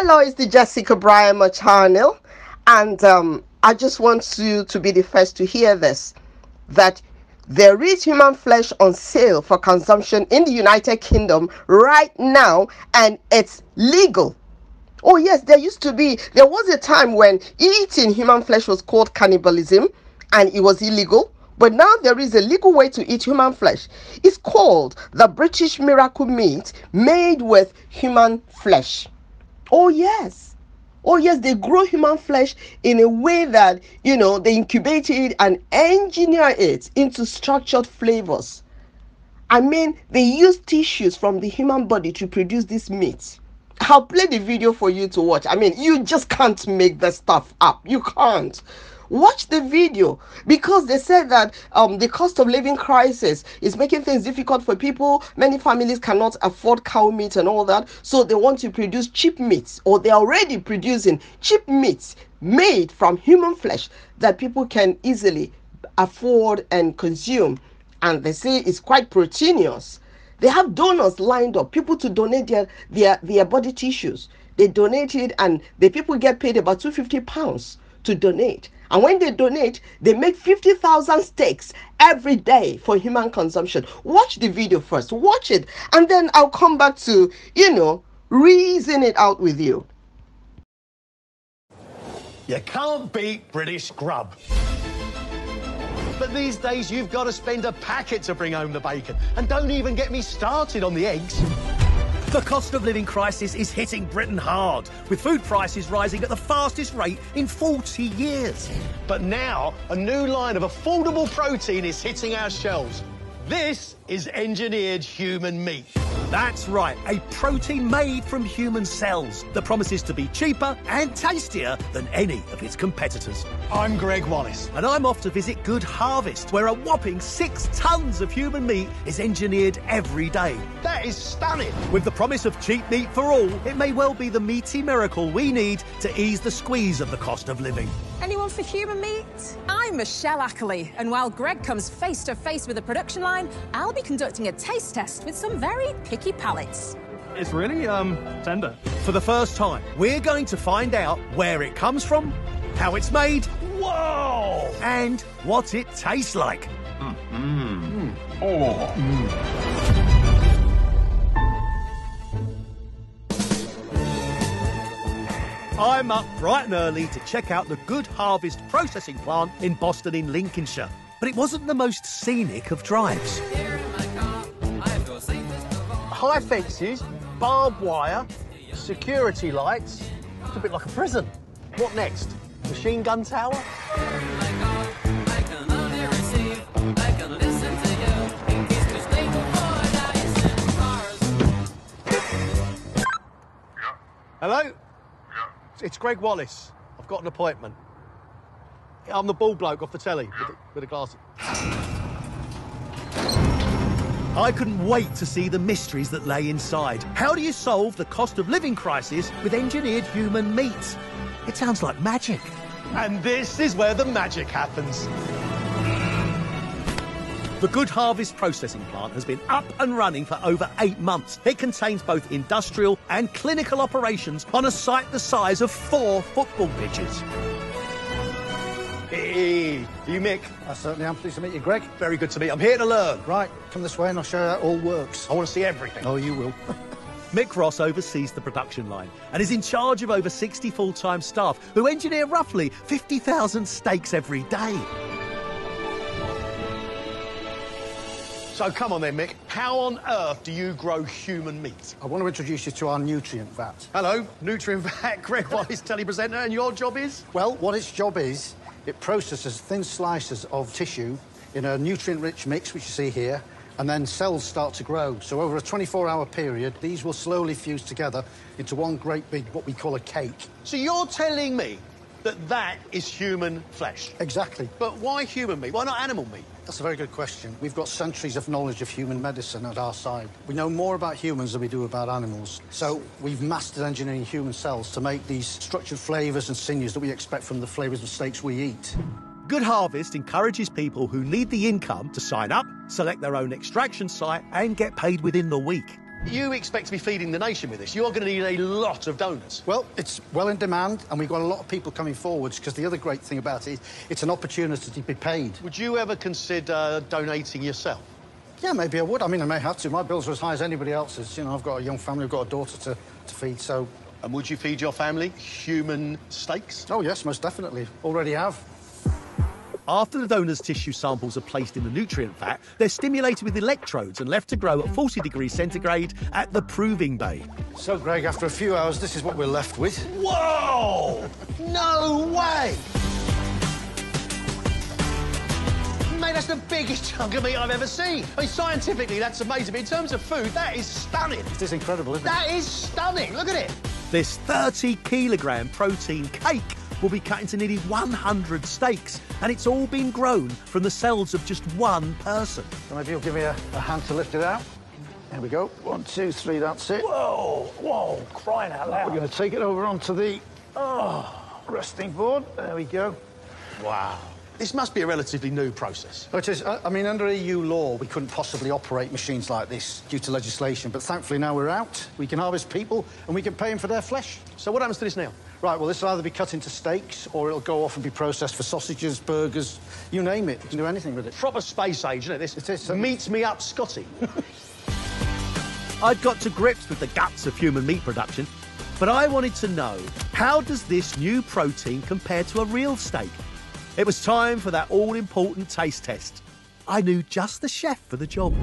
Hello, it's the Jessica Braimah channel, and um, I just want you to be the first to hear this that there is human flesh on sale for consumption in the United Kingdom right now, and it's legal. Oh, yes, there used to be, there was a time when eating human flesh was called cannibalism and it was illegal. But now there is a legal way to eat human flesh. It's called the British Miracle Meat made with human flesh. Oh, yes. Oh, yes, they grow human flesh in a way that, you know, they incubate it and engineer it into structured flavors. I mean, they use tissues from the human body to produce this meat. I'll play the video for you to watch. I mean, you just can't make the stuff up. You can't watch the video because they said that um, the cost of living crisis is making things difficult for people. Many families cannot afford cow meat and all that, so they want to produce cheap meats, or they're already producing cheap meats made from human flesh that people can easily afford and consume. And they say it's quite proteinous. They have donors lined up, people to donate their their, their body tissues. They donate it, and the people get paid about 250 pounds to donate. And when they donate, they make 50,000 steaks every day for human consumption. Watch the video first, watch it, and then I'll come back to, you know, reason it out with you. You can't beat British grub. But these days, you've got to spend a packet to bring home the bacon. And don't even get me started on the eggs. The cost of living crisis is hitting Britain hard, with food prices rising at the fastest rate in 40 years. But now, a new line of affordable protein is hitting our shelves. This is engineered human meat. That's right, a protein made from human cells that promises to be cheaper and tastier than any of its competitors. I'm Greg Wallace. And I'm off to visit Good Harvest, where a whopping six tons of human meat is engineered every day. That is stunning. With the promise of cheap meat for all, it may well be the meaty miracle we need to ease the squeeze of the cost of living. Anyone for human meat? I'm Michelle Ackerley, and while Greg comes face to face with the production line, I'll be conducting a taste test with some very picky palates. It's really, um, tender. For the first time, we're going to find out where it comes from, how it's made, Whoa! and what it tastes like. Mm. Oh. I'm up bright and early to check out the Good Harvest processing plant in Boston in Lincolnshire. But it wasn't the most scenic of drives. High fences, barbed wire, security lights. It's a bit like a prison. What next? Machine gun tower? Hello? It's Greg Wallace. I've got an appointment. I'm the bald bloke off the telly with the, with the glasses. I couldn't wait to see the mysteries that lay inside. How do you solve the cost of living crisis with engineered human meat? It sounds like magic. And this is where the magic happens. The Good Harvest processing plant has been up and running for over eight months. It contains both industrial and clinical operations on a site the size of four football pitches. Hey, are you Mick? I certainly am pleased to meet you, Greg. Very good to meet. You. I'm here to learn. Right, come this way and I'll show you how it all works. I want to see everything. Oh, you will. Mick Ross oversees the production line and is in charge of over 60 full-time staff who engineer roughly 50,000 steaks every day. So come on then, Mick. How on earth do you grow human meat? I want to introduce you to our nutrient vat. Hello, Nutrient Vat, Greg Wallace, telepresenter, and your job is? Well, what its job is, it processes thin slices of tissue in a nutrient-rich mix, which you see here, and then cells start to grow. So over a 24-hour period, these will slowly fuse together into one great big, what we call a cake. So you're telling me that that is human flesh? Exactly. But why human meat? Why not animal meat? That's a very good question. We've got centuries of knowledge of human medicine at our side. We know more about humans than we do about animals. So we've mastered engineering human cells to make these structured flavours and sinews that we expect from the flavours of steaks we eat. Good Harvest encourages people who need the income to sign up, select their own extraction site, and get paid within the week. You expect to be feeding the nation with this. You're going to need a lot of donors. Well, it's well in demand, and we've got a lot of people coming forwards because the other great thing about it is it's an opportunity to be paid. Would you ever consider donating yourself? Yeah, maybe I would. I mean, I may have to. My bills are as high as anybody else's. You know, I've got a young family, I've got a daughter to, to feed, so... And would you feed your family human steaks? Oh, yes, most definitely. Already have. After the donor's tissue samples are placed in the nutrient vat, they're stimulated with electrodes and left to grow at 40 degrees centigrade at the proving bay. So, Greg, after a few hours, this is what we're left with. Whoa! No way! Mate, that's the biggest chunk of meat I've ever seen. I mean, scientifically, that's amazing. But in terms of food, that is stunning. It is incredible, isn't it? That is stunning. Look at it. This 30 kilogram protein cake will be cut into nearly 100 steaks, and it's all been grown from the cells of just one person. maybe you'll give me a, a hand to lift it out. There we go. One, two, three, that's it. Whoa, whoa, crying out loud. We're going to take it over onto the oh, resting board. There we go. Wow. This must be a relatively new process. It is. I I mean, under EU law, we couldn't possibly operate machines like this due to legislation, but thankfully now we're out. We can harvest people and we can pay them for their flesh. So what happens to this now? Right, well, this will either be cut into steaks or it'll go off and be processed for sausages, burgers, you name it. You can do anything with it. Proper space age, isn't it? This It is, sir. meets me up, Scotty. I'd got to grips with the guts of human meat production, but I wanted to know how does this new protein compare to a real steak? It was time for that all important taste test. I knew just the chef for the job.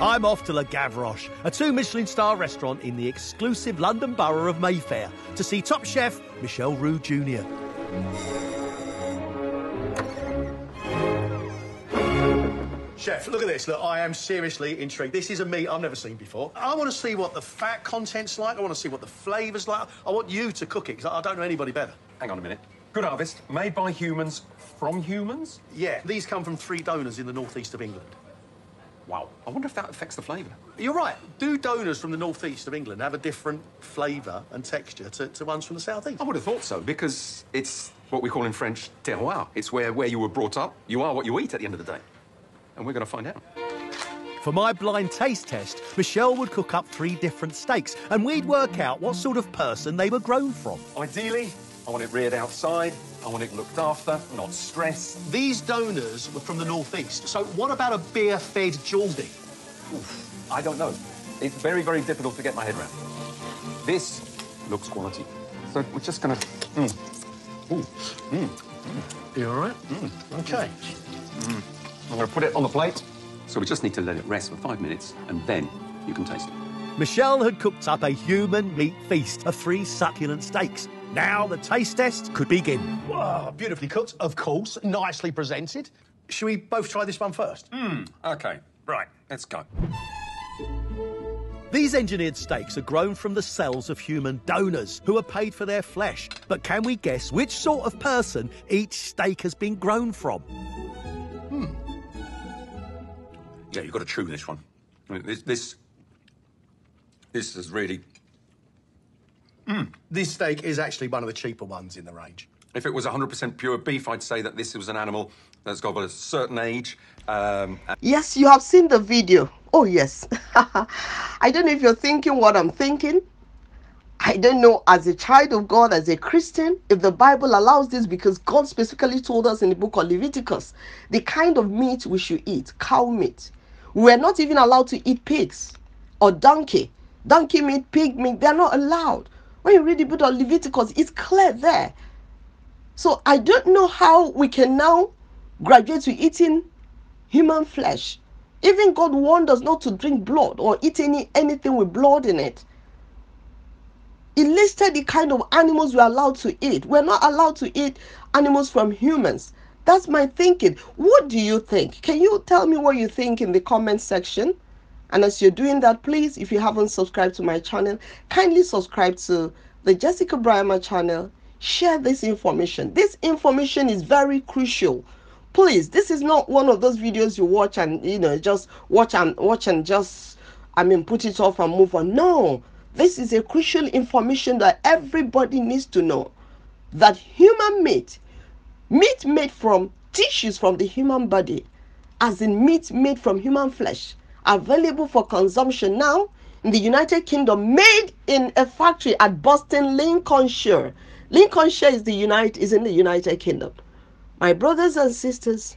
I'm off to Le Gavroche, a two Michelin star restaurant in the exclusive London borough of Mayfair, to see top chef Michel Roux Jr. Chef, look at this. Look, I am seriously intrigued. This is a meat I've never seen before. I want to see what the fat content's like. I want to see what the flavour's like. I want you to cook it because I don't know anybody better. Hang on a minute. Good harvest, made by humans from humans? Yeah, these come from three donors in the northeast of England. Wow. I wonder if that affects the flavour. You're right. Do donors from the northeast of England have a different flavour and texture to, to ones from the southeast? I would have thought so, because it's what we call in French terroir. It's where, where you were brought up. You are what you eat at the end of the day. And we're going to find out. For my blind taste test, Michel would cook up three different steaks and we'd work out what sort of person they were grown from. Ideally, I want it reared outside. I want it looked after, not stressed. These donors were from the northeast. So what about a beer-fed Geordie? I don't know. It's very, very difficult to get my head around. This looks quality. So we're just going to... Mm. Ooh. Mm, mm. You all right? Mm. Okay. I'm going to put it on the plate. So we just need to let it rest for five minutes, and then you can taste it. Michel had cooked up a human meat feast of three succulent steaks. Now the taste test could begin. Wow, beautifully cooked, of course, nicely presented. Should we both try this one first? Hmm, Okay, right, let's go. These engineered steaks are grown from the cells of human donors who are paid for their flesh. But can we guess which sort of person each steak has been grown from? Hmm. Yeah, you've got to chew this one. I mean, This, this, this is really. This steak is actually one of the cheaper ones in the range. If it was 100% pure beef, I'd say that this was an animal that's got a certain age. Um, Yes, you have seen the video. Oh, yes. I don't know if you're thinking what I'm thinking. I don't know, as a child of God, as a Christian, if the Bible allows this because God specifically told us in the book of Leviticus the kind of meat we should eat cow meat. We're not even allowed to eat pigs or donkey. Donkey meat, pig meat, they're not allowed. When you read the book of Leviticus, it's clear there. So I don't know how we can now graduate to eating human flesh. Even God warned us not to drink blood or eat any anything with blood in it. He listed the kind of animals we're allowed to eat. We're not allowed to eat animals from humans. That's my thinking. What do you think? Can you tell me what you think in the comment section? And as you're doing that, please, if you haven't subscribed to my channel, kindly subscribe to the Jessica Braimah channel. Share this information. This information is very crucial. Please, this is not one of those videos you watch and you know just watch and watch and just I mean put it off and move on. No, this is a crucial information that everybody needs to know. That human meat, meat made from tissues from the human body, as in meat made from human flesh, available for consumption now in the United Kingdom, made in a factory at Boston, Lincolnshire. Lincolnshire is the United is in the United Kingdom. My brothers and sisters,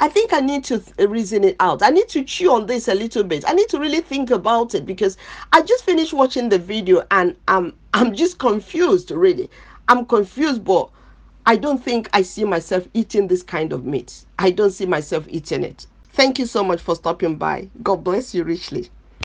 I think I need to reason it out. I need to chew on this a little bit. I need to really think about it because I just finished watching the video and I'm I'm just confused really. I'm confused, but I don't think I see myself eating this kind of meat. I don't see myself eating it. Thank you so much for stopping by. God bless you richly.